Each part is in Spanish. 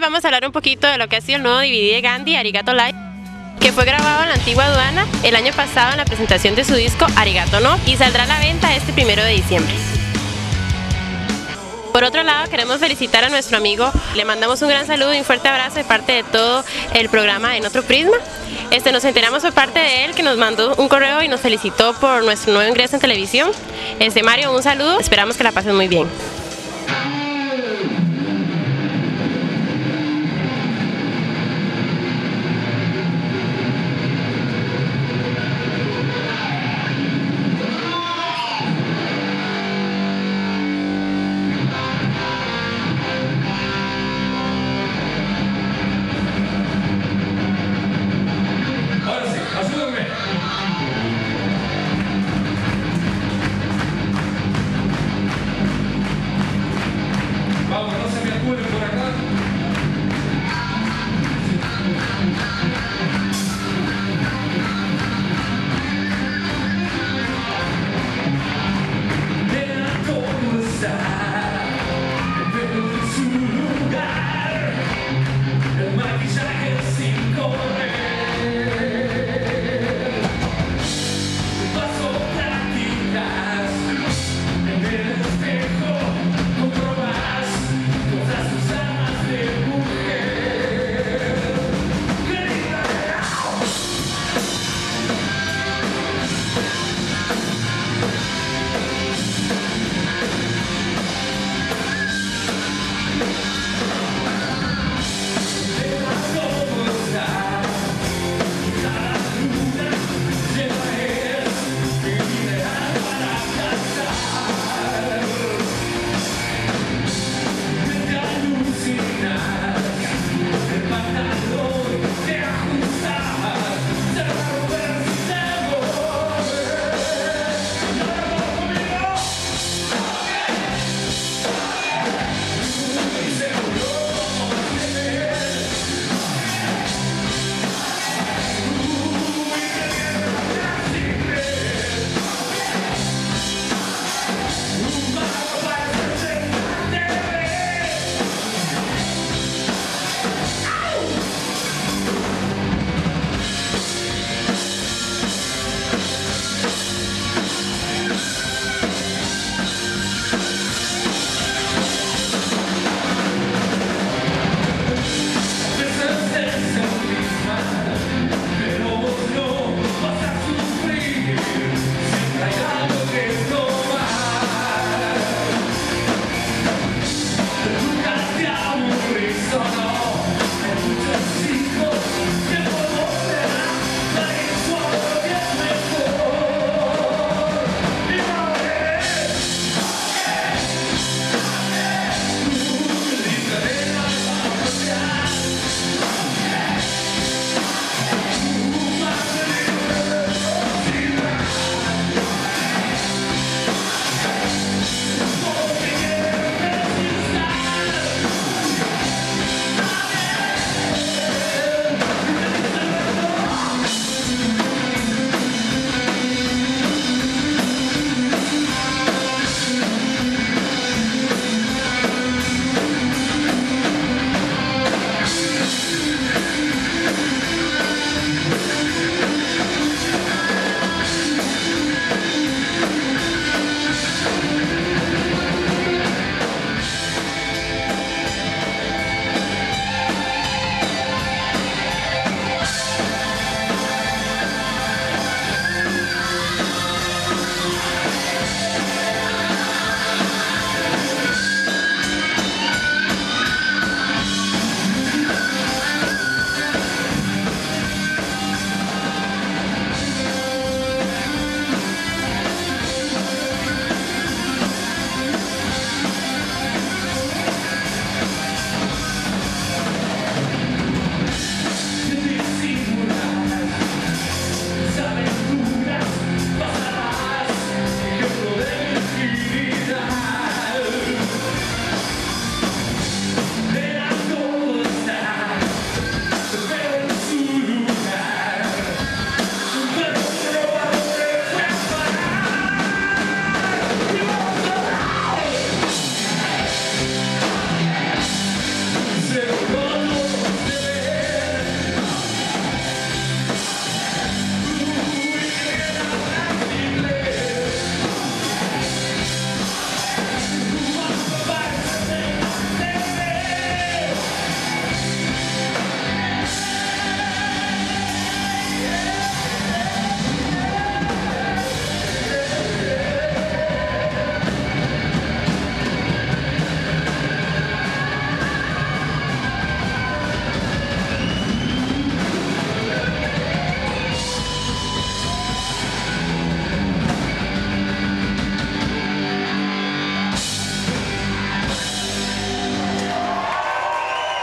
vamos a hablar un poquito de lo que ha sido el nuevo DVD de Gandhi, Arigato Live que fue grabado en la antigua aduana el año pasado en la presentación de su disco Arigato No y saldrá a la venta este primero de diciembre. Por otro lado, queremos felicitar a nuestro amigo, le mandamos un gran saludo y un fuerte abrazo de parte de todo el programa en otro prisma. Este, nos enteramos por parte de él que nos mandó un correo y nos felicitó por nuestro nuevo ingreso en televisión. Este, Mario, un saludo, esperamos que la pasen muy bien.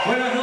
Buenas noches.